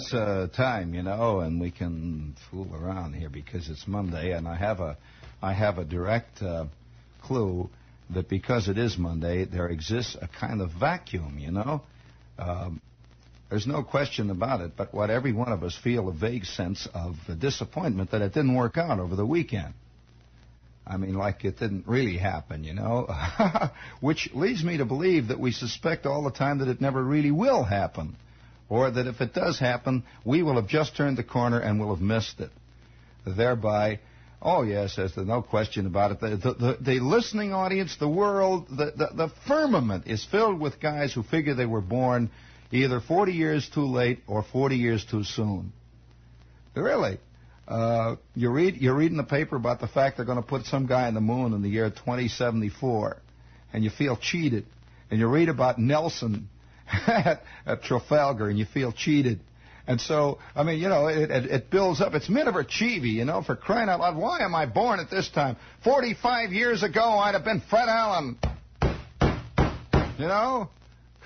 it's uh, time, you know, and we can fool around here because it's Monday, and I have a, I have a direct uh, clue that because it is Monday, there exists a kind of vacuum, you know. Um, there's no question about it, but what every one of us feel a vague sense of disappointment that it didn't work out over the weekend. I mean, like it didn't really happen, you know, which leads me to believe that we suspect all the time that it never really will happen, or that if it does happen, we will have just turned the corner and will have missed it. Thereby, oh yes, there's no question about it. The, the, the, the listening audience, the world, the, the, firmament is filled with guys who figure they were born either 40 years too late or 40 years too soon. Really. Uh, you read you're reading the paper about the fact they're going to put some guy on the moon in the year 2074, and you feel cheated. And you read about Nelson at, at Trafalgar, and you feel cheated. And so, I mean, you know, it, it, it builds up. It's Miniver Cheevy, you know, for crying out loud. Why am I born at this time? 45 years ago, I'd have been Fred Allen. You know?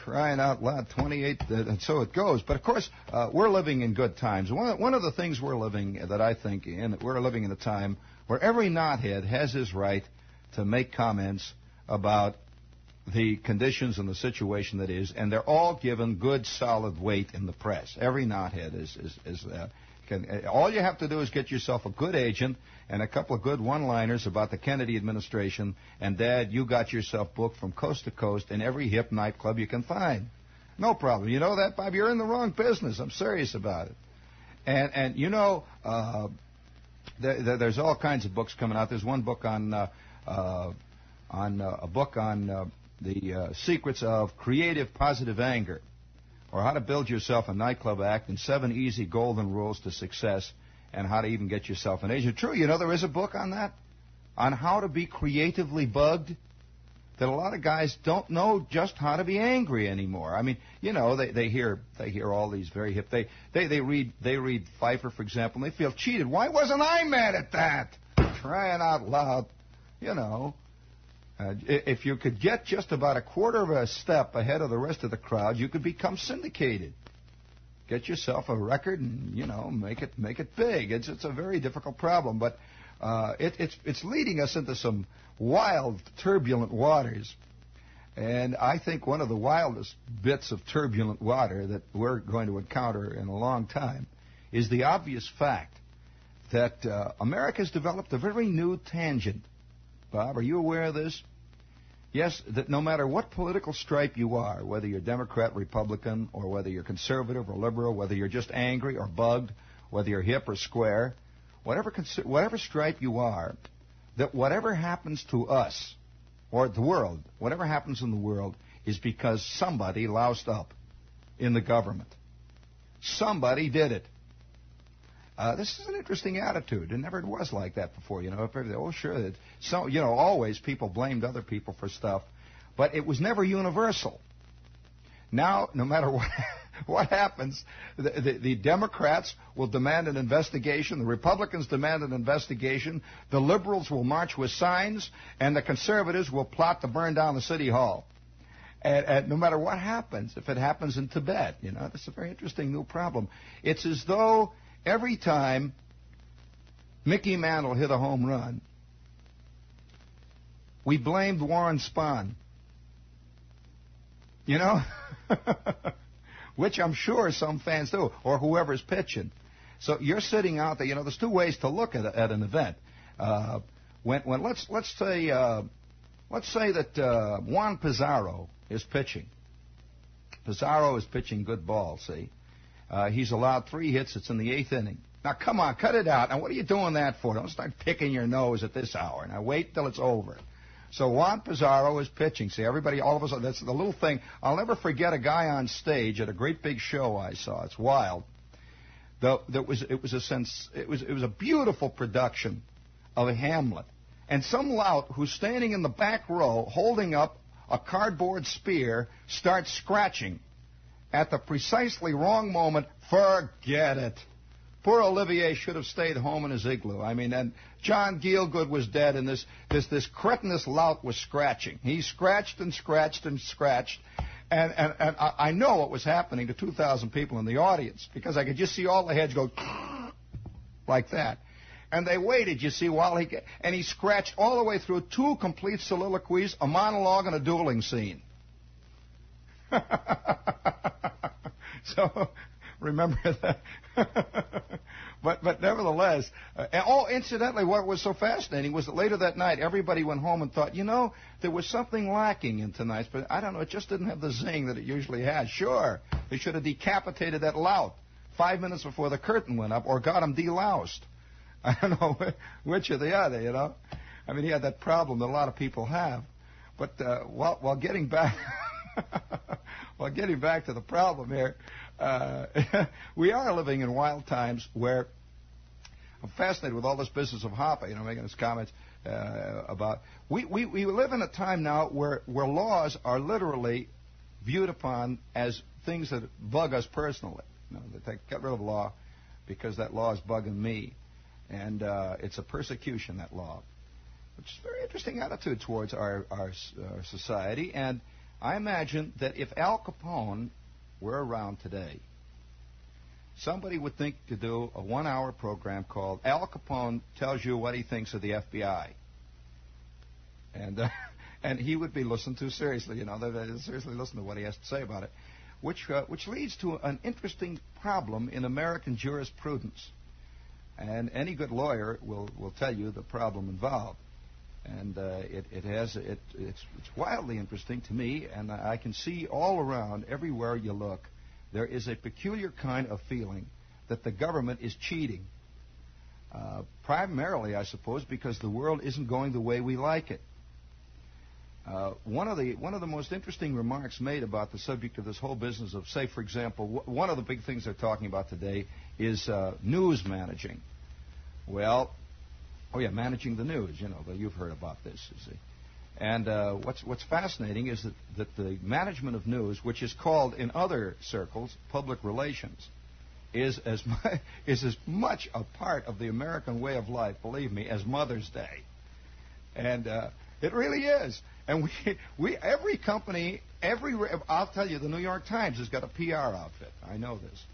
crying out loud, 28, uh, and so it goes. But of course, uh, we're living in good times. One, one of the things we're living that I think in, we're living in a time where every knothead has his right to make comments about the conditions and the situation that is, and they're all given good, solid weight in the press. Every knothead is is, is uh, can, uh, all you have to do is get yourself a good agent and a couple of good one-liners about the Kennedy administration, and Dad, you got yourself booked from coast to coast in every hip nightclub you can find. No problem. You know that, Bob? You're in the wrong business. I'm serious about it. And and you know, uh, there, there, there's all kinds of books coming out. There's one book on uh, uh, on uh, a book on uh, the uh, secrets of creative positive anger or how to build yourself a nightclub act and seven easy golden rules to success and how to even get yourself an agent. True, you know there is a book on that, on how to be creatively bugged. That a lot of guys don't know just how to be angry anymore. I mean, you know, they, they hear they hear all these very hip. They, they they read they read Feiffer, for example, and they feel cheated. Why wasn't I mad at that? Crying out loud, you know. Uh, if you could get just about a quarter of a step ahead of the rest of the crowd, you could become syndicated. Get yourself a record and you know make it make it big. It's it's a very difficult problem, but uh, it, it's it's leading us into some wild, turbulent waters. And I think one of the wildest bits of turbulent water that we're going to encounter in a long time is the obvious fact that uh, America has developed a very new tangent Bob. Are you aware of this? Yes, that no matter what political stripe you are, whether you're Democrat, Republican, or whether you're conservative or liberal, whether you're just angry or bugged, whether you're hip or square, whatever, whatever stripe you are, that whatever happens to us, or the world, whatever happens in the world, is because somebody loused up in the government. Somebody did it. Uh, this is an interesting attitude. It never was like that before. You know, oh sure, so you know, always people blamed other people for stuff, but it was never universal. Now, no matter what what happens, the, the, the Democrats will demand an investigation, the Republicans demand an investigation, the liberals will march with signs, and the conservatives will plot to burn down the city hall. And, and, no matter what happens, if it happens in Tibet, you know, that's a very interesting new problem. It's as though every time Mickey Mantle hit a home run, we blamed Warren Spahn. You know? Which I'm sure some fans do, or whoever's pitching. So you're sitting out there. You know, there's two ways to look at, a, at an event. Uh, when, when let's let's say uh, let's say that uh, Juan Pizarro is pitching. Pizarro is pitching good ball. See, uh, he's allowed three hits. It's in the eighth inning. Now, come on, cut it out. Now, what are you doing that for? Don't start picking your nose at this hour. Now, wait till it's over. So Juan Pizarro is pitching. See, everybody, all of us, that's the little thing. I'll never forget a guy on stage at a great big show I saw. It's wild. The, that was, it was a sense, it was, it was a beautiful production of a Hamlet. And some lout who's standing in the back row holding up a cardboard spear starts scratching at the precisely wrong moment, forget it. Poor Olivier should have stayed home in his igloo. I mean, and John Gielgud was dead, and this this this cretinous lout was scratching. He scratched and scratched and scratched, And, and, and I know what was happening to 2,000 people in the audience because I could just see all the heads go like that. And they waited, you see, while he, and he scratched all the way through two complete soliloquies, a monologue, and a dueling scene. so, remember that. but but nevertheless, uh, oh, incidentally, what was so fascinating was that later that night, everybody went home and thought, you know, there was something lacking in tonight's, but I don't know, it just didn't have the zing that it usually has. Sure, they should have decapitated that lout five minutes before the curtain went up, or got him deloused. I don't know which or the other, you know. I mean, he had that problem that a lot of people have. But uh, while, while getting back, while getting back to the problem here, uh, we are living in wild times where I'm fascinated with all this business of Hoppe, you know, making his comments uh, about. We, we, we live in a time now where, where laws are literally viewed upon as things that bug us personally. You know, they get rid of the law because that law is bugging me. And uh, it's a persecution, that law, which is a very interesting attitude towards our, our, our society. And I imagine that if Al Capone were around today, somebody would think to do a one hour program called Al Capone Tells You What He Thinks of the FBI. And, uh, and he would be listened to seriously, you know, they seriously listen to what he has to say about it, which, uh, which leads to an interesting problem in American jurisprudence. And any good lawyer will, will tell you the problem involved. And uh, it, it has it, it's, it's wildly interesting to me, and I can see all around, everywhere you look, there is a peculiar kind of feeling that the government is cheating. Uh, primarily, I suppose, because the world isn't going the way we like it. Uh, one of the one of the most interesting remarks made about the subject of this whole business of, say, for example, w- one of the big things they're talking about today is uh, news managing. Well, oh yeah, managing the news. You know, you've heard about this. And uh, what's what's fascinating is that, that the management of news, which is called in other circles public relations, is as mu- is as much a part of the American way of life, believe me, as Mother's Day. And uh, it really is. And we, we, every company, every, I'll tell you, the New York Times has got a PR outfit. I know this,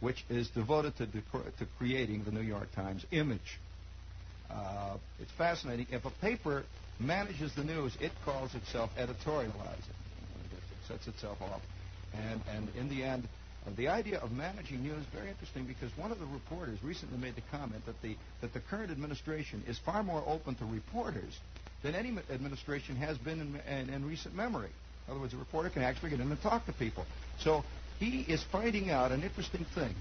which is devoted to, to creating the New York Times image. Uh, it's fascinating. If a paper manages the news, it calls itself editorializing. It sets itself off. And, and in the end, uh, the idea of managing news is very interesting because one of the reporters recently made the comment that the, that the current administration is far more open to reporters than any administration has been in, in, in recent memory. In other words, a reporter can actually get in and talk to people. So he is finding out an interesting thing.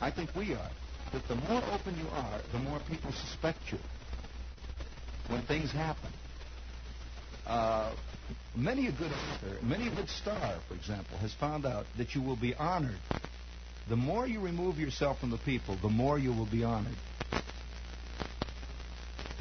I think we are. That the more open you are, the more people suspect you when things happen. Uh, many a good author, many a good star, for example, has found out that you will be honored. The more you remove yourself from the people, the more you will be honored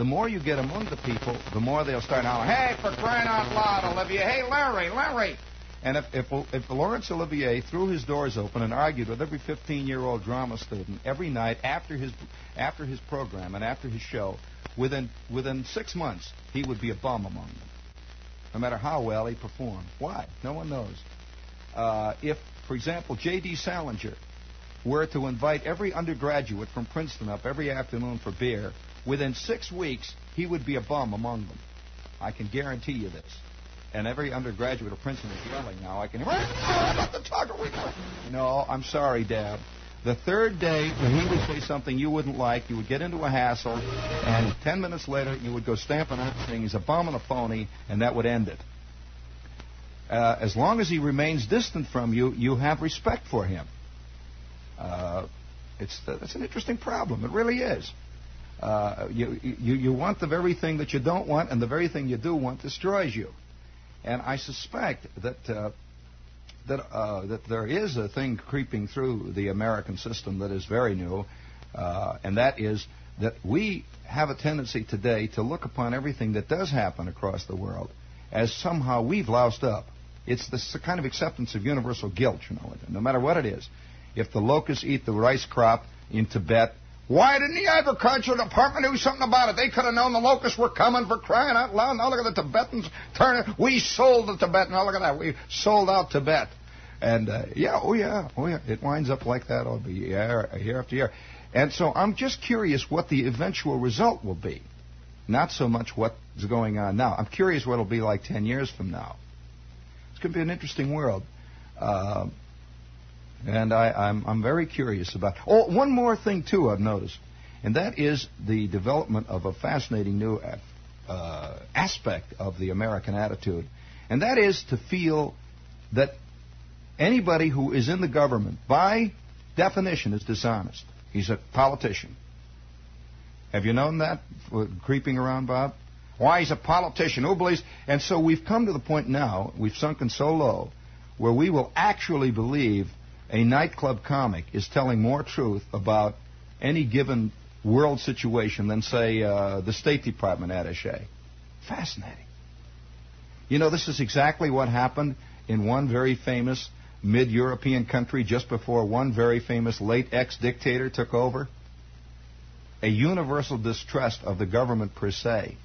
the more you get among the people, the more they'll start hollering, hey, for crying out loud, Olivier, hey, Larry, Larry. And if, if, if Laurence Olivier threw his doors open and argued with every 15-year-old drama student every night after his, after his program and after his show, within, within six months, he would be a bum among them, no matter how well he performed. Why? No one knows. Uh, if, for example, J.D. Salinger were to invite every undergraduate from Princeton up every afternoon for beer, Within six weeks, he would be a bum among them. I can guarantee you this. And every undergraduate of Princeton is yelling now. I can hear, about the. No, I'm sorry, Dad. The third day, when he would say something you wouldn't like, you would get into a hassle, and ten minutes later, you would go stamping out saying he's a bum and a phony, and that would end it. Uh, as long as he remains distant from you, you have respect for him. Uh, it's that's an interesting problem. It really is. Uh, you, you, you want the very thing that you don't want, and the very thing you do want destroys you. And I suspect that uh, that uh, that there is a thing creeping through the American system that is very new, uh, and that is that we have a tendency today to look upon everything that does happen across the world as somehow we've loused up. It's this kind of acceptance of universal guilt, you know, no matter what it is. If the locusts eat the rice crop in Tibet, Why didn't the agricultural department do something about it? They could have known the locusts were coming for crying out loud. Now look at the Tibetans turning. We sold the Tibet. Now look at that. We sold out Tibet. And uh, yeah, oh yeah, oh yeah. It winds up like that all year, year after year. And so I'm just curious what the eventual result will be. Not so much what's going on now. I'm curious what it'll be like 10 years from now. It's going to be an interesting world. Uh, and I, am I'm, I'm very curious about. Oh, one more thing, too, I've noticed. And that is the development of a fascinating new uh, aspect of the American attitude. And that is to feel that anybody who is in the government, by definition, is dishonest. He's a politician. Have you known that creeping around, Bob? Why he's a politician? Who believes? And so we've come to the point now, we've sunken so low, where we will actually believe a nightclub comic is telling more truth about any given world situation than, say, uh, the State Department attache. Fascinating. You know, this is exactly what happened in one very famous mid European country just before one very famous late ex dictator took over? A universal distrust of the government per se.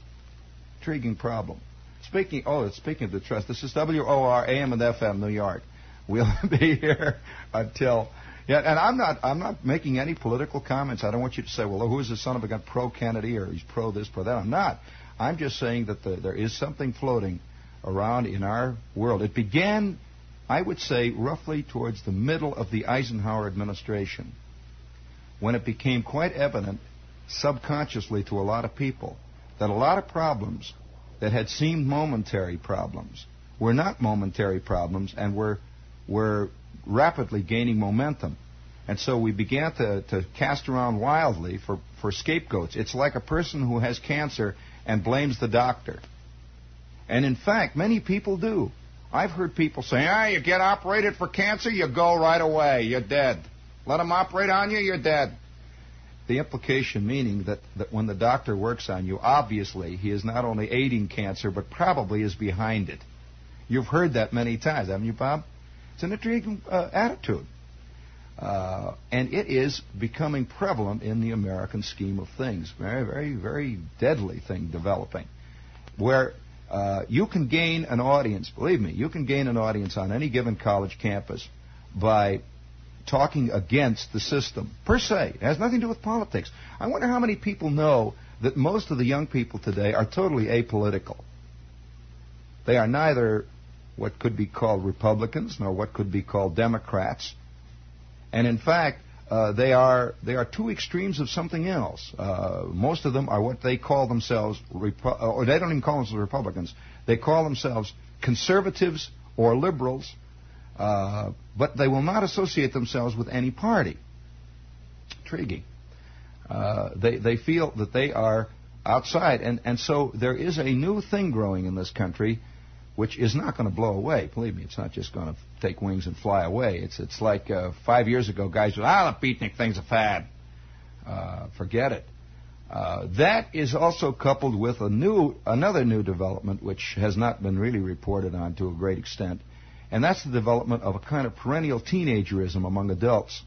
Intriguing problem. Speaking, oh, speaking of distrust, this is WOR AM and FM New York. We'll be here until yeah, and I'm not I'm not making any political comments. I don't want you to say, well, who is the son of a gun pro Kennedy or he's pro this, pro that. I'm not. I'm just saying that the, there is something floating around in our world. It began I would say roughly towards the middle of the Eisenhower administration, when it became quite evident subconsciously to a lot of people that a lot of problems that had seemed momentary problems were not momentary problems and were, were rapidly gaining momentum. And so we began to, to cast around wildly for, for scapegoats. It's like a person who has cancer and blames the doctor. And in fact, many people do. I've heard people say, ah, you get operated for cancer, you go right away, you're dead. Let them operate on you, you're dead. The implication meaning that, that when the doctor works on you, obviously he is not only aiding cancer, but probably is behind it. You've heard that many times, haven't you, Bob? It's an intriguing uh, attitude. Uh, and it is becoming prevalent in the American scheme of things. Very, very, very deadly thing developing. Where uh, you can gain an audience, believe me, you can gain an audience on any given college campus by talking against the system per se. It has nothing to do with politics. I wonder how many people know that most of the young people today are totally apolitical. They are neither what could be called Republicans nor what could be called Democrats. And in fact, uh, they are they are two extremes of something else. Uh, most of them are what they call themselves, Repu- or they don't even call themselves Republicans. They call themselves conservatives or liberals, uh, but they will not associate themselves with any party. Intriguing. Uh, they they feel that they are outside, and and so there is a new thing growing in this country which is not going to blow away. Believe me, it's not just going to take wings and fly away. It's it's like uh, five years ago, guys said, "Ah, the beatnik thing's a fad." Uh, forget it. Uh, that is also coupled with a new another new development, which has not been really reported on to a great extent, and that's the development of a kind of perennial teenagerism among adults.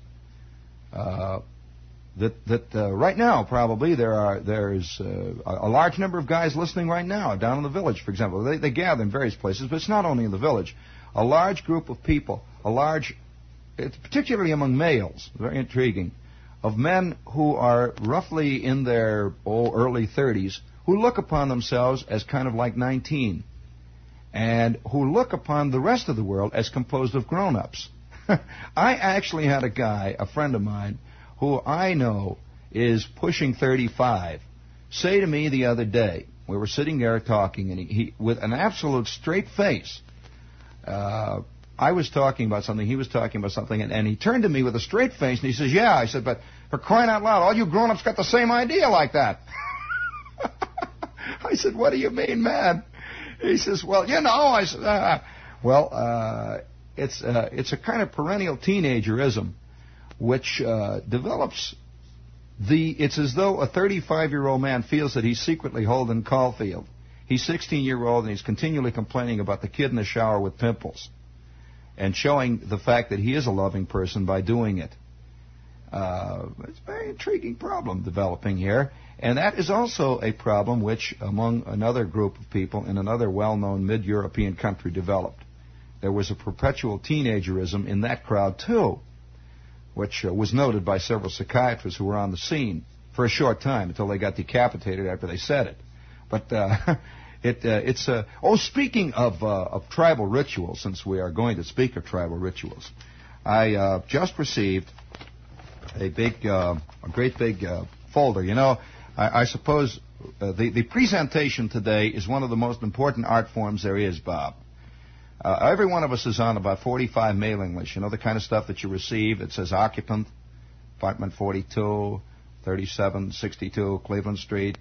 That that uh, right now probably there are there's uh, a large number of guys listening right now down in the village, for example. They, they gather in various places, but it's not only in the village. A large group of people, a large, particularly among males, very intriguing, of men who are roughly in their oh, early 30s, who look upon themselves as kind of like 19, and who look upon the rest of the world as composed of grown-ups. I actually had a guy, a friend of mine who I know is pushing 35, say to me the other day, we were sitting there talking, and he, he with an absolute straight face, uh, I was talking about something, he was talking about something, and, and he turned to me with a straight face, and he says, "Yeah." I said, "But for crying out loud, all you grown-ups got the same idea like that." I said, "What do you mean, man?" He says, "Well, you know." I said, uh, "Well, uh, it's uh, it's a kind of perennial teenagerism." Which uh, develops the. It's as though a 35 year old man feels that he's secretly Holden Caulfield. He's 16 year old and he's continually complaining about the kid in the shower with pimples, and showing the fact that he is a loving person by doing it. Uh, it's a very intriguing problem developing here. And that is also a problem which, among another group of people in another well known mid European country, developed. There was a perpetual teenagerism in that crowd, too, which uh, was noted by several psychiatrists who were on the scene for a short time until they got decapitated after they said it. But uh, it, uh, it's uh, oh, speaking of uh, of tribal rituals, since we are going to speak of tribal rituals, I uh, just received a big, a great big folder. You know, I, I suppose the, the presentation today is one of the most important art forms there is, Bob. Uh, every one of us is on about 45 mailing lists. You know the kind of stuff that you receive. It says occupant, apartment 42, 3762 Cleveland Street,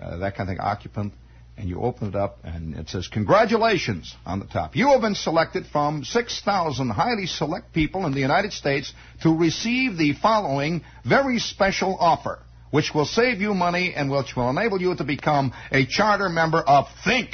uh, that kind of thing, occupant. And you open it up, and it says, Congratulations on the top. You have been selected from 6,000 highly select people in the United States to receive the following very special offer which will save you money and which will enable you to become a charter member of Think,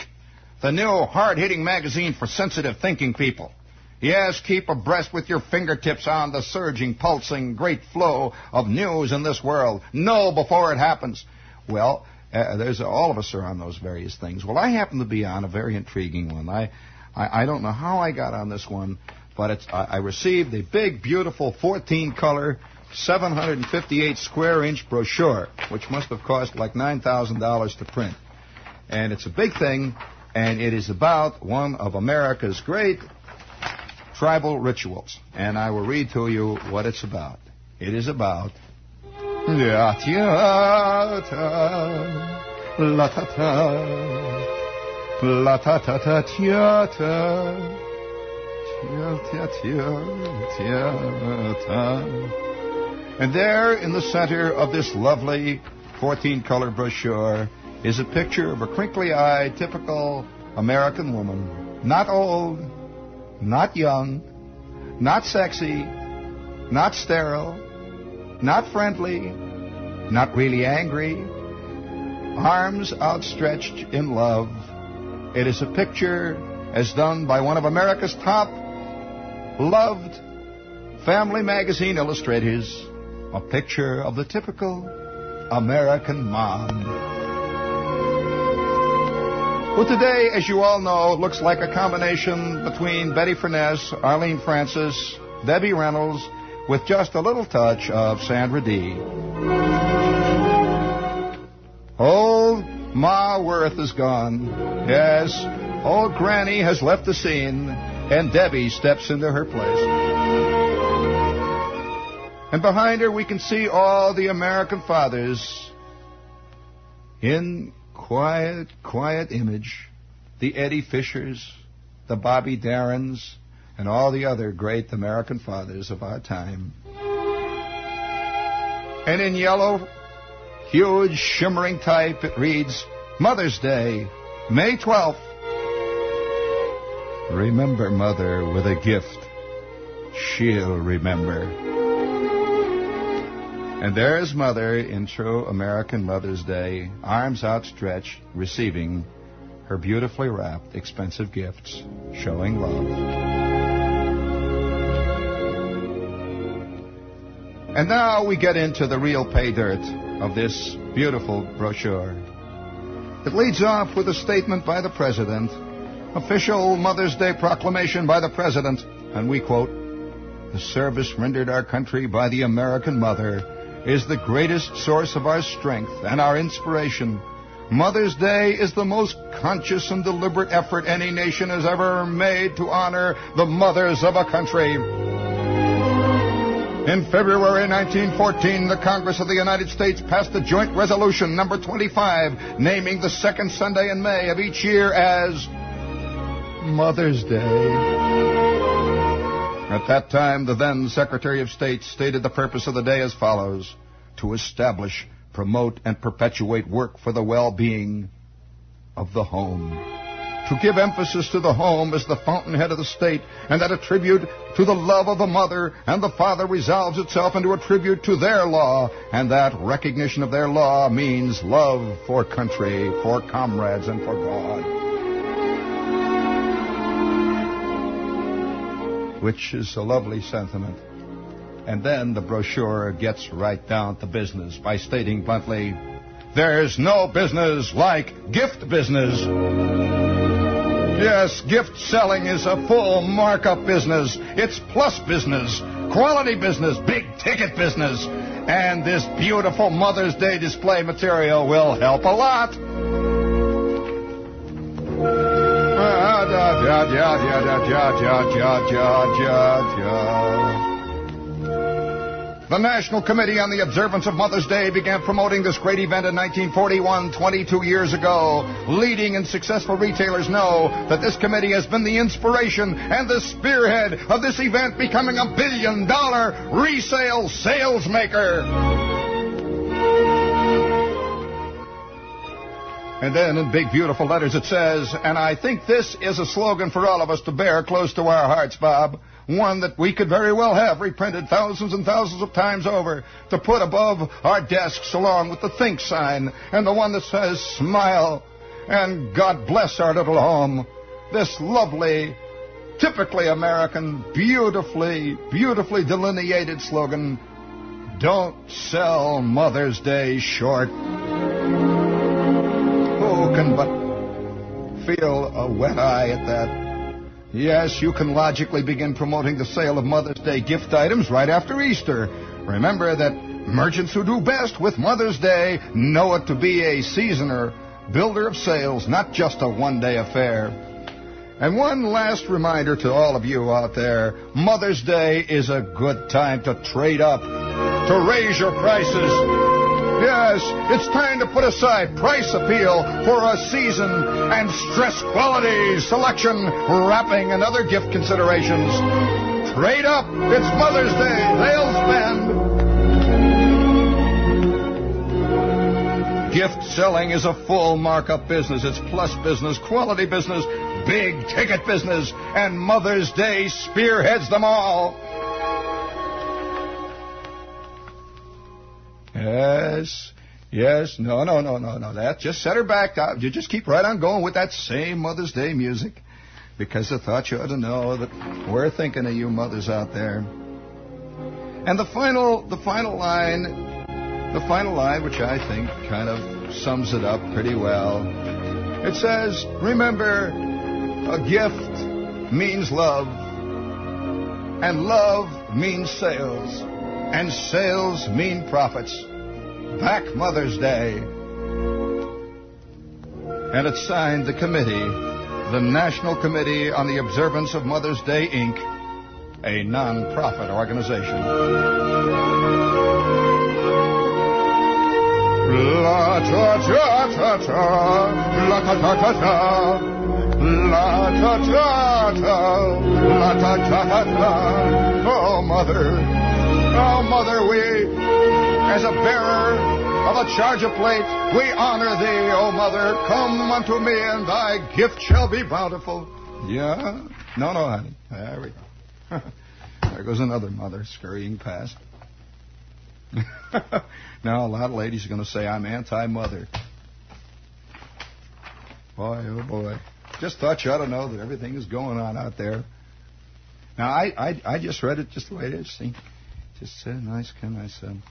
the new hard-hitting magazine for sensitive thinking people. Yes, keep abreast with your fingertips on the surging, pulsing, great flow of news in this world. Know before it happens. Well, uh, there's all of us are on those various things. Well, I happen to be on a very intriguing one. I, I, I don't know how I got on this one, but it's I, I received a big, beautiful 14-color 758 square inch brochure, which must have cost like $9,000 to print. And it's a big thing, and it is about one of America's great tribal rituals. And I will read to you what it's about. It is about. And there in the center of this lovely 14 color brochure is a picture of a crinkly eyed, typical American woman. Not old, not young, not sexy, not sterile, not friendly, not really angry, arms outstretched in love. It is a picture as done by one of America's top loved family magazine illustrators a picture of the typical American mom. Well, today, as you all know, looks like a combination between Betty Furness, Arlene Francis, Debbie Reynolds, with just a little touch of Sandra Dee. Old Ma Worth is gone. Yes, old Granny has left the scene, and Debbie steps into her place. And behind her, we can see all the American fathers in quiet, quiet image. The Eddie Fishers, the Bobby Darins, and all the other great American fathers of our time. And in yellow, huge, shimmering type, it reads Mother's Day, May 12th. Remember Mother with a gift. She'll remember. And there is Mother in true American Mother's Day, arms outstretched, receiving her beautifully wrapped, expensive gifts, showing love. And now we get into the real pay dirt of this beautiful brochure. It leads off with a statement by the President, official Mother's Day proclamation by the President, and we quote, The service rendered our country by the American mother is the greatest source of our strength and our inspiration. Mother's Day is the most conscious and deliberate effort any nation has ever made to honor the mothers of a country. In February 1914, the Congress of the United States passed a joint resolution number 25 naming the second Sunday in May of each year as Mother's Day. At that time, the then Secretary of State stated the purpose of the day as follows to establish, promote, and perpetuate work for the well being of the home. To give emphasis to the home as the fountainhead of the state, and that a tribute to the love of the mother and the father resolves itself into a tribute to their law, and that recognition of their law means love for country, for comrades, and for God. Which is a lovely sentiment. And then the brochure gets right down to business by stating bluntly, there's no business like gift business. Yes, gift selling is a full markup business. It's plus business, quality business, big ticket business. And this beautiful Mother's Day display material will help a lot. The National Committee on the Observance of Mother's Day began promoting this great event in 1941, 22 years ago. Leading and successful retailers know that this committee has been the inspiration and the spearhead of this event becoming a billion dollar resale sales maker. And then in big, beautiful letters it says, and I think this is a slogan for all of us to bear close to our hearts, Bob. One that we could very well have reprinted thousands and thousands of times over to put above our desks along with the think sign and the one that says smile and God bless our little home. This lovely, typically American, beautifully, beautifully delineated slogan, don't sell Mother's Day short can but feel a wet eye at that. Yes, you can logically begin promoting the sale of Mother's Day gift items right after Easter. Remember that merchants who do best with Mother's Day know it to be a seasoner, builder of sales, not just a one day affair. And one last reminder to all of you out there Mother's Day is a good time to trade up, to raise your prices Yes, it's time to put aside price appeal for a season and stress quality, selection, wrapping, and other gift considerations. Trade up. It's Mother's Day. They'll spend. Gift selling is a full markup business. It's plus business, quality business, big ticket business, and Mother's Day spearheads them all. Yes. Yes. No, no, no, no, no. That just set her back. Uh, you just keep right on going with that same Mother's Day music. Because I thought you ought to know that we're thinking of you mothers out there. And the final, the final line, the final line, which I think kind of sums it up pretty well. It says, remember, a gift means love, and love means sales and sales mean profits. Back Mother's Day. And it signed the committee, the National Committee on the Observance of Mother's Day, Inc., a non-profit organization. La ta ta ta ta, la ta ta ta ta, la ta ta ta, la ta ta ta. Oh, mother. Oh, Mother, we, as a bearer of a charger plate, we honor thee, O Mother. Come unto me, and thy gift shall be bountiful. Yeah? No, no, honey. There we go. there goes another mother scurrying past. now, a lot of ladies are going to say, I'm anti mother. Boy, oh boy. Just thought you ought to know that everything is going on out there. Now, I, I, I just read it just the way it is. See? Just a nice, kind of nice. Um,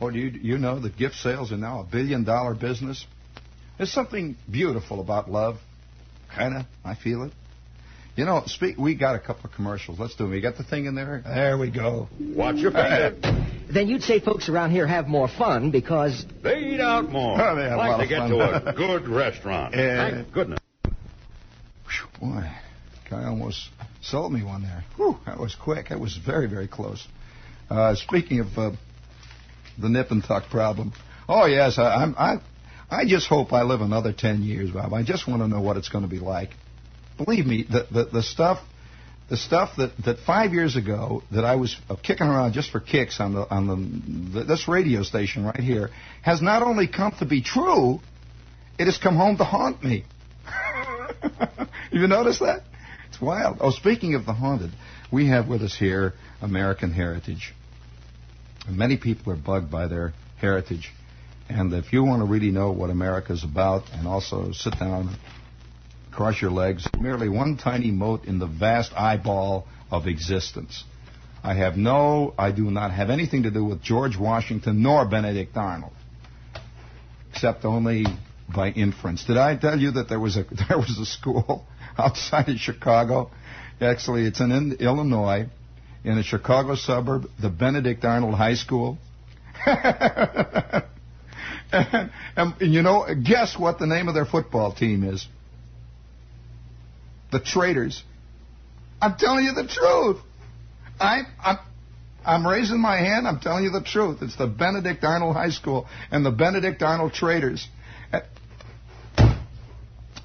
oh, do you, you know that gift sales are now a billion dollar business? There's something beautiful about love. Kind of. I feel it. You know, speak. We got a couple of commercials. Let's do it. We got the thing in there. There we go. Watch your finger. then you'd say folks around here have more fun because they eat out more. Oh, they have like a lot to of get fun. to a good restaurant. Yeah. Thank goodness. Whew, boy, guy almost sold me one there. Whew, that was quick. That was very, very close. Uh, speaking of uh, the nip and tuck problem, oh yes, I, I'm, I, I just hope I live another ten years, Bob. I just want to know what it's going to be like. Believe me, the, the, the stuff, the stuff that, that five years ago that I was uh, kicking around just for kicks on the on the this radio station right here has not only come to be true, it has come home to haunt me. you notice that? It's wild. Oh, speaking of the haunted, we have with us here American Heritage. Many people are bugged by their heritage. And if you want to really know what America's about and also sit down, cross your legs, merely one tiny mote in the vast eyeball of existence. I have no, I do not have anything to do with George Washington nor Benedict Arnold, except only by inference. Did I tell you that there was a there was a school outside of Chicago? Actually, it's in Illinois, in a Chicago suburb, the Benedict Arnold High School. and, and, you know, guess what the name of their football team is? The Traitors. I'm telling you the truth. I, I'm, I'm raising my hand. I'm telling you the truth. It's the Benedict Arnold High School and the Benedict Arnold Traitors.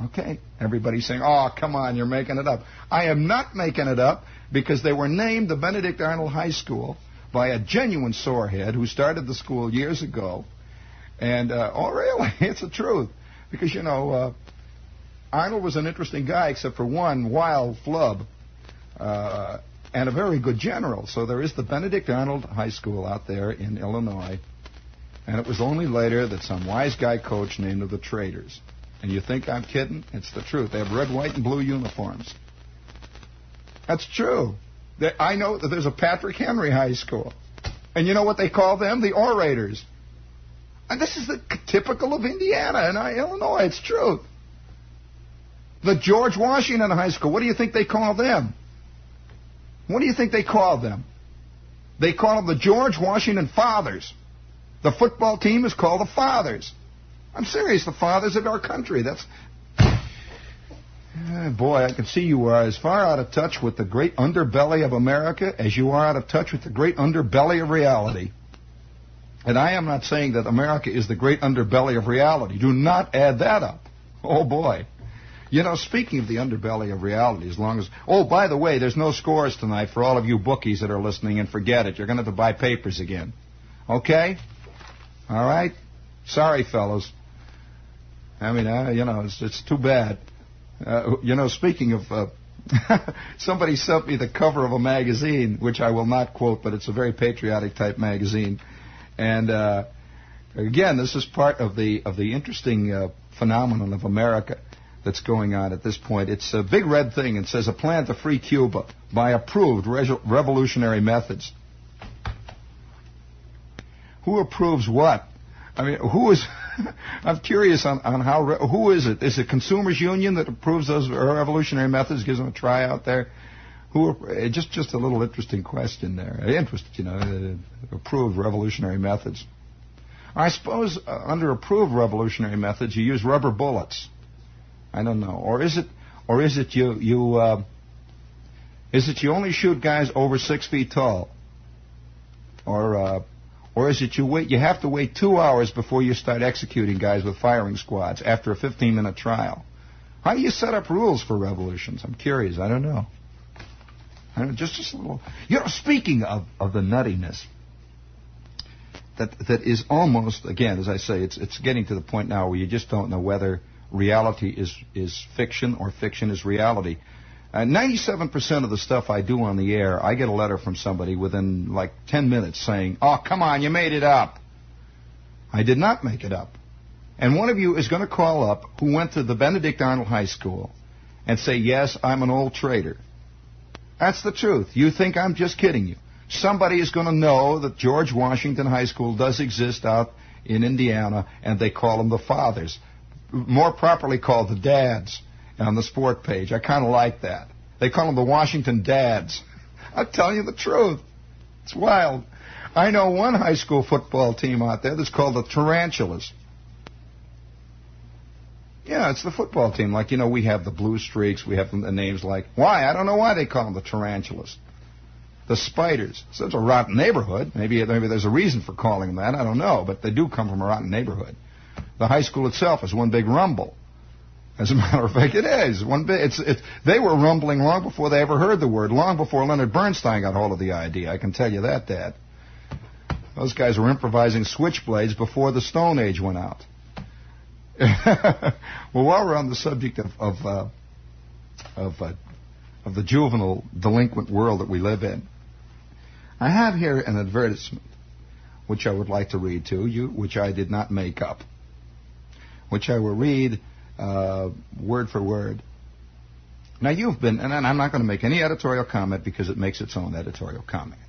Okay, everybody's saying, "Oh, come on, you're making it up." I am not making it up because they were named the Benedict Arnold High School by a genuine sorehead who started the school years ago. And uh, oh, really? It's the truth because you know uh, Arnold was an interesting guy, except for one wild flub. Uh, and a very good general. So there is the Benedict Arnold High School out there in Illinois. And it was only later that some wise guy coach named them the Traitors. And you think I'm kidding? It's the truth. They have red, white, and blue uniforms. That's true. They, I know that there's a Patrick Henry High School. And you know what they call them? The Orators. And this is the typical of Indiana and uh, Illinois. It's true. The George Washington High School. What do you think they call them? What do you think they call them? They call them the George Washington Fathers. The football team is called the Fathers. I'm serious, the fathers of our country. That's. Eh, boy, I can see you are as far out of touch with the great underbelly of America as you are out of touch with the great underbelly of reality. And I am not saying that America is the great underbelly of reality. Do not add that up. Oh boy. You know, speaking of the underbelly of reality, as long as. Oh, by the way, there's no scores tonight for all of you bookies that are listening, and forget it. You're going to have to buy papers again. Okay? All right? Sorry, fellows. I mean, uh, you know, it's, it's too bad. Uh, you know, speaking of. Uh, somebody sent me the cover of a magazine, which I will not quote, but it's a very patriotic type magazine. And uh, again, this is part of the of the interesting uh, phenomenon of America that's going on at this point. It's a big red thing. It says a plan to free Cuba by approved re- revolutionary methods. Who approves what? I mean, who is? I'm curious on, on how. Who is it? Is it Consumers Union that approves those revolutionary methods? Gives them a try out there. Who? Just just a little interesting question there. Interest, you know, uh, approved revolutionary methods. I suppose uh, under approved revolutionary methods, you use rubber bullets. I don't know. Or is it, or is it you you uh, is it you only shoot guys over six feet tall? Or uh, or is it you wait? You have to wait two hours before you start executing guys with firing squads after a 15-minute trial. How do you set up rules for revolutions? I'm curious. I don't know. I don't just just a little. You know, speaking of of the nuttiness that that is almost again, as I say, it's it's getting to the point now where you just don't know whether reality is, is fiction or fiction is reality. Uh, 97% of the stuff I do on the air, I get a letter from somebody within like 10 minutes saying, Oh, come on, you made it up. I did not make it up. And one of you is going to call up who went to the Benedict Arnold High School and say, Yes, I'm an old traitor. That's the truth. You think I'm just kidding you. Somebody is going to know that George Washington High School does exist out in Indiana, and they call them the Fathers more properly called the dads on the sport page. I kind of like that. They call them the Washington Dads. I'm telling you the truth. It's wild. I know one high school football team out there that's called the Tarantulas. Yeah, it's the football team. Like, you know, we have the Blue Streaks. We have the names like, why? I don't know why they call them the Tarantulas. The Spiders. So it's a rotten neighborhood. Maybe, maybe there's a reason for calling them that. I don't know. But they do come from a rotten neighborhood. The high school itself is one big rumble. As a matter of fact, it is one big. It's, it's they were rumbling long before they ever heard the word, long before Leonard Bernstein got hold of the idea. I can tell you that, Dad. Those guys were improvising switchblades before the Stone Age went out. well, while we're on the subject of of uh, of, uh, of the juvenile delinquent world that we live in, I have here an advertisement which I would like to read to you, which I did not make up which I will read uh, word for word. Now, you've been, and I'm not going to make any editorial comment because it makes its own editorial comment.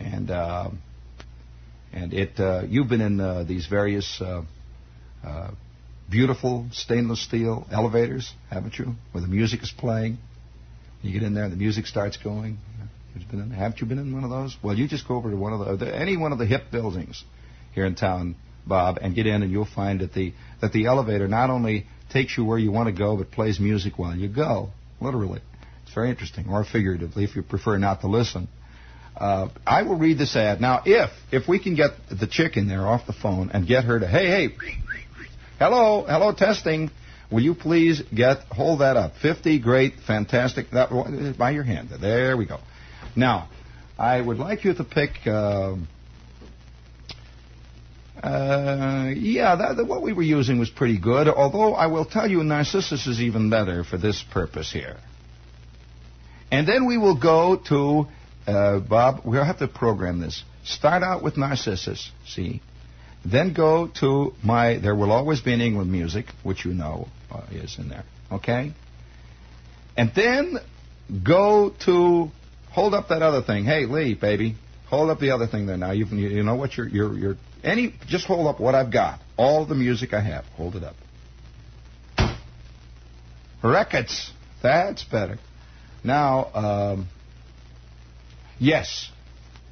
and uh, and it uh, you've been in uh, these various uh, uh, beautiful stainless steel elevators, haven't you? Where the music is playing. You get in there, and the music starts going. Haven't you been in one of those? Well, you just go over to one of the any one of the hip buildings here in town, Bob, and get in, and you'll find that the that the elevator not only takes you where you want to go, but plays music while you go. Literally, it's very interesting, or figuratively, if you prefer not to listen. Uh, I will read this ad now. If if we can get the chick in there off the phone and get her to hey hey, hello hello testing, will you please get hold that up? Fifty great fantastic that by your hand. There we go. Now, I would like you to pick. Uh, uh, yeah, that, that, what we were using was pretty good. Although I will tell you, Narcissus is even better for this purpose here. And then we will go to uh, Bob, we'll have to program this. Start out with Narcissus, see? Then go to my There Will Always Be an England music, which you know uh, is in there, okay? And then go to hold up that other thing. Hey, Lee, baby, hold up the other thing there now. You, you know what you're, you're, you're, any, just hold up what I've got. All the music I have. Hold it up. Records. That's better. Now, um, Yes,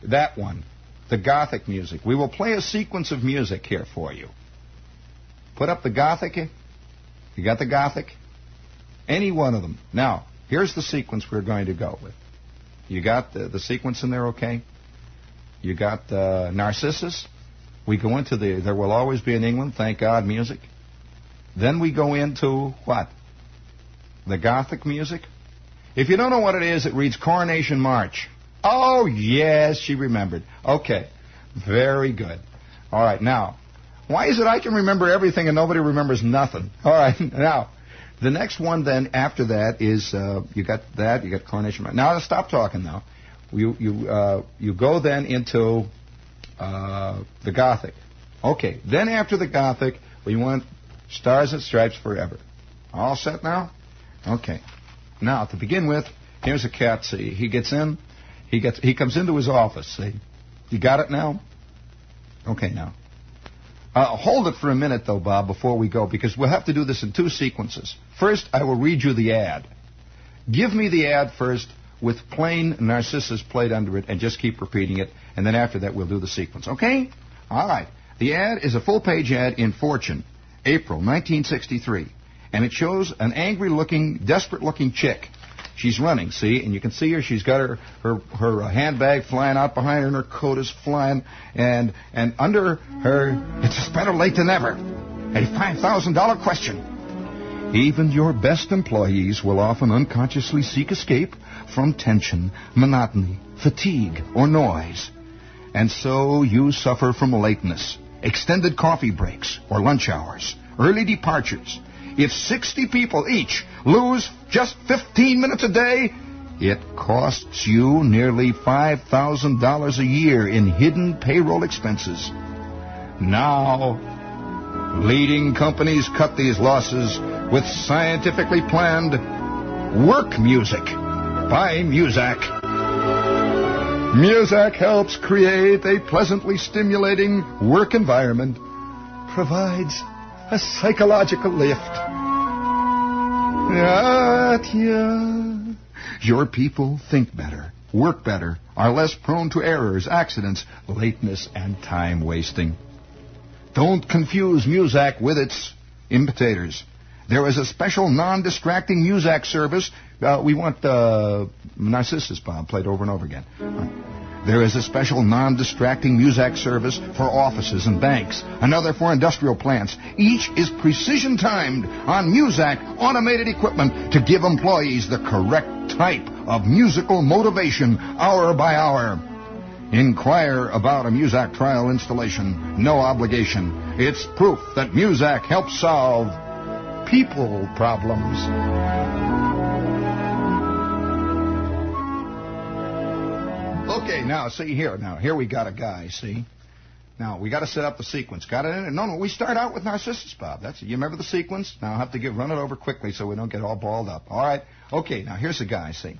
that one. The Gothic music. We will play a sequence of music here for you. Put up the Gothic. You got the Gothic? Any one of them. Now, here's the sequence we're going to go with. You got the, the sequence in there okay? You got uh, Narcissus. We go into the There Will Always Be an England, Thank God music. Then we go into what? The Gothic music. If you don't know what it is, it reads Coronation March. Oh, yes, she remembered. Okay. Very good. All right, now, why is it I can remember everything and nobody remembers nothing? All right, now, the next one then after that is uh, you got that, you got coronation. March. Now, stop talking now. You, you, uh, you go then into uh, the Gothic. Okay, then after the Gothic, we want Stars and Stripes Forever. All set now? Okay. Now, to begin with, here's a cat. See, he gets in. He gets he comes into his office. See, you got it now. Okay, now. Uh, hold it for a minute, though, Bob, before we go, because we'll have to do this in two sequences. First, I will read you the ad. Give me the ad first with plain Narcissus played under it, and just keep repeating it, and then after that, we'll do the sequence. Okay? All right. The ad is a full page ad in Fortune, April 1963, and it shows an angry looking, desperate looking chick She's running, see, and you can see her. She's got her her her uh, handbag flying out behind her, and her coat is flying, and and under her, it's better late than never. A five thousand dollar question. Even your best employees will often unconsciously seek escape from tension, monotony, fatigue, or noise. And so you suffer from lateness, extended coffee breaks or lunch hours, early departures, if 60 people each lose just 15 minutes a day, it costs you nearly $5,000 a year in hidden payroll expenses. Now, leading companies cut these losses with scientifically planned work music by Muzak. Muzak helps create a pleasantly stimulating work environment, provides a psychological lift. Your people think better, work better, are less prone to errors, accidents, lateness, and time wasting. Don't confuse Muzak with its imitators. There is a special non-distracting Muzak service. Uh, we want uh, Narcissus Bob played over and over again. There is a special non-distracting Muzak service for offices and banks, another for industrial plants. Each is precision timed on Muzak automated equipment to give employees the correct type of musical motivation hour by hour. Inquire about a Muzak trial installation. No obligation. It's proof that Muzak helps solve people problems. Okay, now see here. Now here we got a guy. See, now we got to set up the sequence. Got it in? No, no. We start out with Narcissus, Bob. That's. You remember the sequence? Now I'll have to get run it over quickly so we don't get all balled up. All right. Okay. Now here's the guy. See,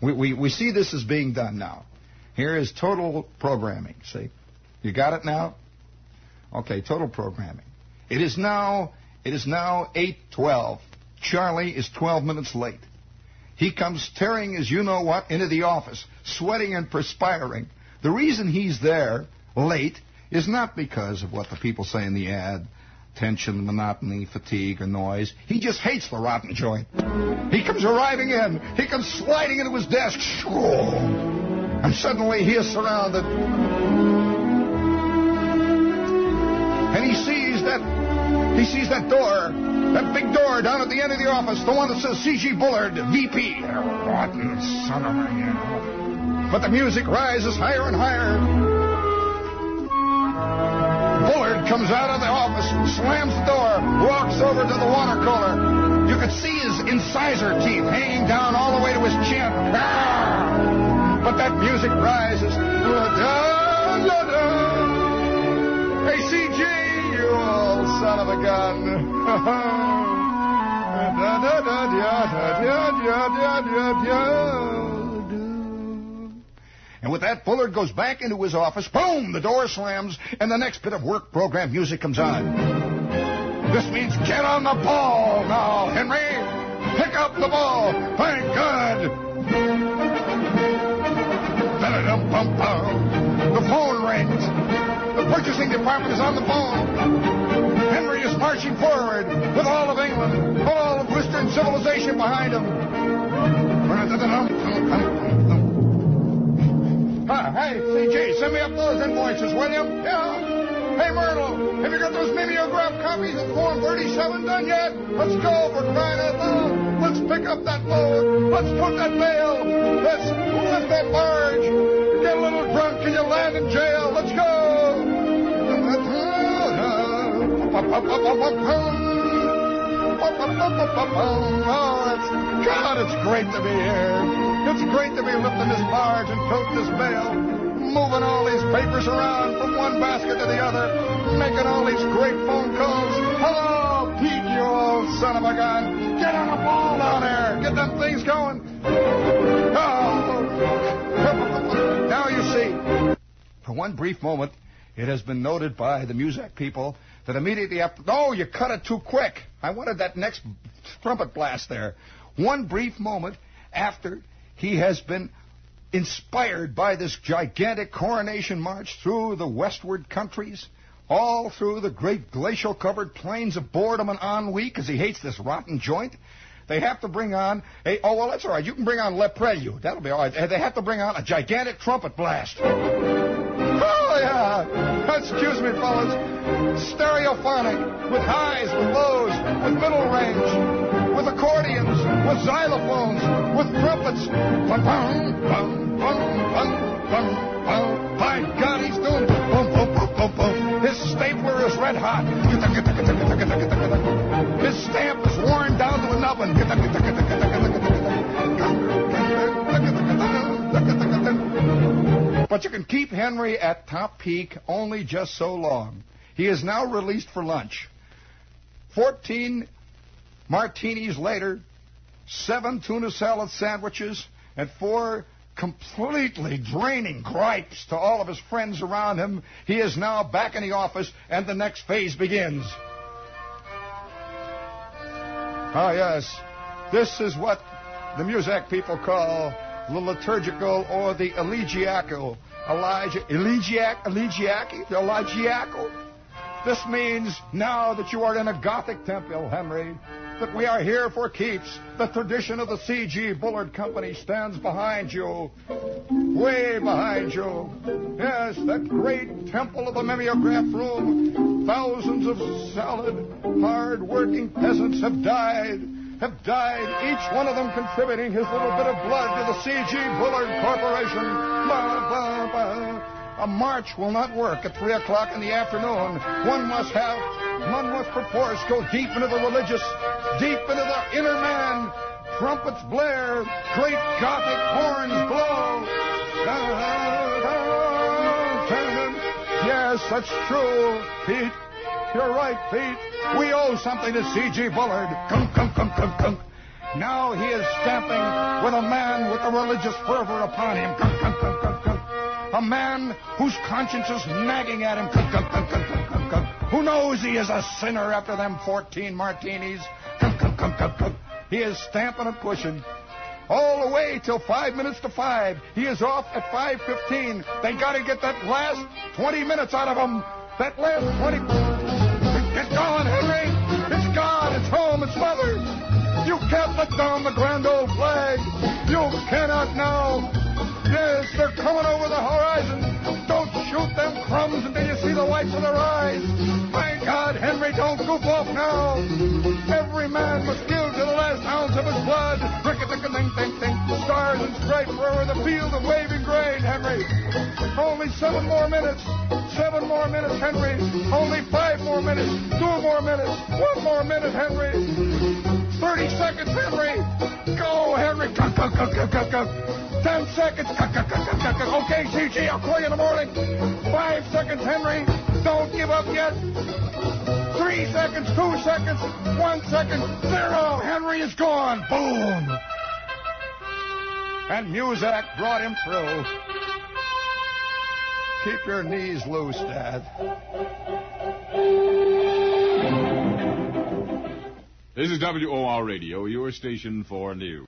we we we see this is being done now. Here is total programming. See? You got it now? Okay, total programming. It is now it is now 8:12. Charlie is 12 minutes late. He comes tearing as you know what into the office, sweating and perspiring. The reason he's there late is not because of what the people say in the ad tension, monotony, fatigue, or noise. He just hates the rotten joint. He comes arriving in. He comes sliding into his desk. And suddenly he is surrounded. And he sees that he sees that door, that big door down at the end of the office, the one that says C.G. Bullard, VP. Rotten son of a... But the music rises higher and higher. Bullard comes out of the office, slams the door, walks over to the water cooler. You could see his incisor teeth hanging down all the way to his chin. Ah! But that music rises. Hey, CG, son of a gun. And with that, Bullard goes back into his office. Boom! The door slams, and the next bit of work program music comes on. This means get on the ball now, Henry. Pick up the ball. Thank God. The phone rings. The purchasing department is on the phone. Henry is marching forward with all of England, all of Western civilization behind him. Huh, ah, hey, CG, send me up those invoices, will you? Yeah. Hey, Myrtle, have you got those mimeograph copies of Form 37 done yet? Let's go for crying out loud. Let's pick up that load. Let's put that bale. Let's lift that barge. Get a little drunk and you land in jail. Let's go. Oh, it's, God, it's great to be here. It's great to be lifting this barge and toting this bale, moving all these papers around from one basket to the other, making all these great phone calls. Hello, Pete, you old son of a gun. Get on the ball down there. Get them things going. Oh. Now you see, for one brief moment, it has been noted by the music people that immediately after, oh, you cut it too quick. I wanted that next trumpet blast there. One brief moment after he has been inspired by this gigantic coronation march through the westward countries, all through the great glacial covered plains of boredom and ennui, because he hates this rotten joint. They have to bring on a, oh, well, that's all right. You can bring on Le Prelude. That'll be all right. They have to bring on a gigantic trumpet blast. Oh, yeah. Excuse me, fellas. Stereophonic, with highs, with lows, with middle range, with accordions, with xylophones, with trumpets. Bum, bum, bum, bum, bum, bum, bum. By God, he's doing boom, boom, boom, boom, boom. His stapler is red hot. His stamp is worn down to an oven. But you can keep Henry at top peak only just so long. He is now released for lunch. 14 martinis later, seven tuna salad sandwiches, and four completely draining gripes to all of his friends around him, he is now back in the office and the next phase begins. Ah, yes. This is what the music people call the liturgical or the elegiacal. Elijah, elegiac, elegiac, elegiacal. This means now that you are in a Gothic temple, Henry, that we are here for keeps. The tradition of the C.G. Bullard Company stands behind you, way behind you. Yes, that great temple of the mimeograph room. Thousands of solid, hard-working peasants have died have died, each one of them contributing his little bit of blood to the C.G. Bullard Corporation. A march will not work at 3 o'clock in the afternoon. One must have, one must perforce go deep into the religious, deep into the inner man. Trumpets blare, great Gothic horns blow. Yes, that's true, Pete. You're right, Pete. We owe something to C.G. Bullard. Kunk, kunk, kunk, kunk, kunk. Now he is stamping with a man with a religious fervor upon him. Kunk, kunk, kunk, kunk, kunk. A man whose conscience is nagging at him. Kunk, kunk, kunk, kunk, kunk, kunk. Who knows he is a sinner after them 14 martinis. Kunk, kunk, kunk, kunk, kunk. He is stamping and pushing. All the way till five minutes to five. He is off at 5.15. They got to get that last 20 minutes out of him. That last 20... Going, Henry. It's God. It's home. It's mother. You can't let down the grand old flag. You cannot now. Yes, they're coming over the horizon. Don't shoot them crumbs until you see the whites of their eyes. My God, Henry, don't goof off now. Every man must give to the last ounce of his blood. Rick Stars and stripes forever the field of waving grain, Henry. Only seven more minutes. Seven more minutes, Henry. Only five more minutes. Two more minutes. One more minute, Henry. 30 seconds, Henry. Go, Henry. Go, go, go, go, go, go. 10 seconds. Go, go, go, go, go. Okay, CG, I'll call you in the morning. Five seconds, Henry. Don't give up yet. Three seconds, two seconds, one second, zero. Henry is gone. Boom. And Muzak brought him through. Keep your knees loose, Dad. This is WOR Radio, your station for news.